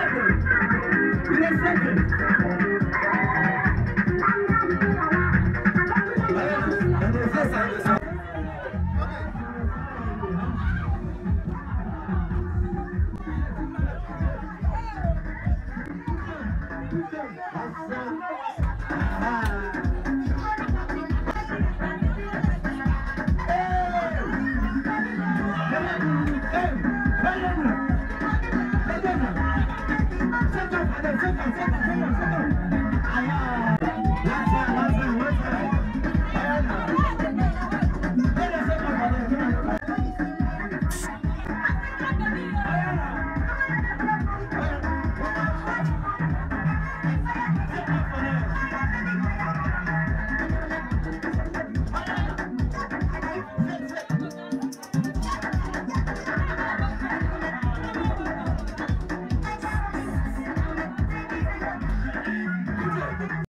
seconds. In a second. Hey! Hey! Hey! Hey! 先走先走先走先走先走